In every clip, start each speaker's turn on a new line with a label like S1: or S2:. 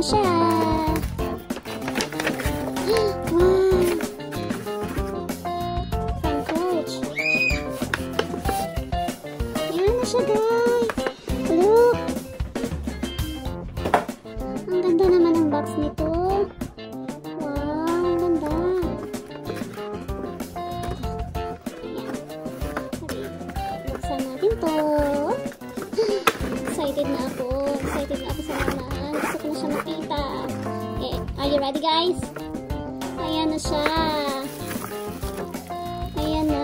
S1: na siya. Wow! Coach. Ayan na. Look! Ang ganda naman ng box nito. Wow, ang ganda. Ayan. Buksan natin to. Excited na ako. You ready guys? Ayan na siya. Ayan na.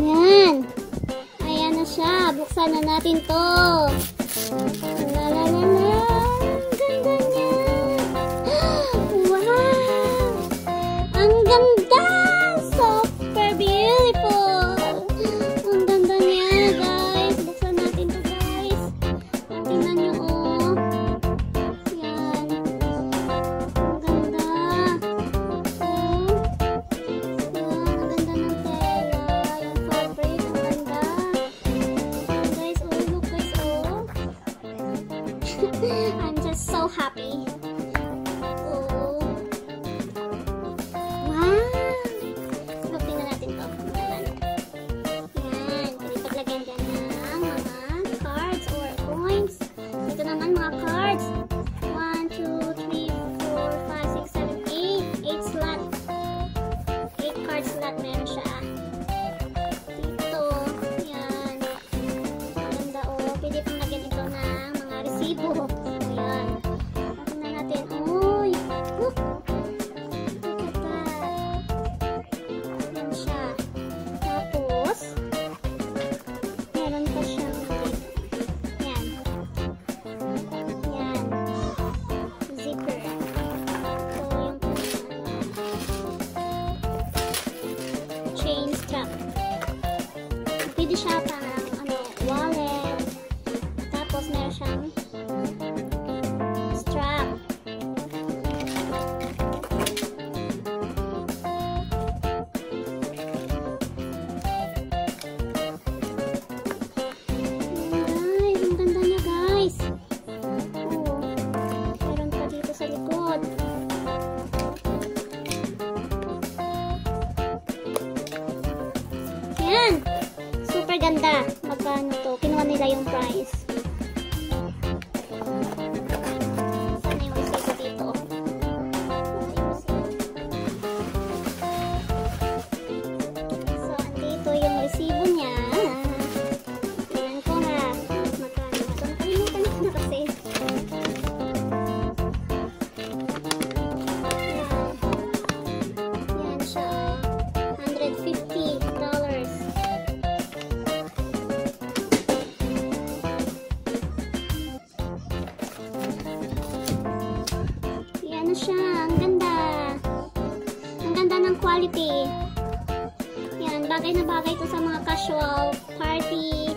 S1: Ayan. Ayan na siya. Buksan na natin to. La la la la. Resibo. Ayan. Tingnan natin. Uy! Look! Look at that. Yan siya. Tapos, meron pa siyang yan. Yan. Zipper. So, yung chain strap. Pwede siya parang Yan. Super ganda. Magkano to? Kinuha nila yung price. Saan yung resibo dito? So, andito yung Bagay na bagay ito sa mga casual party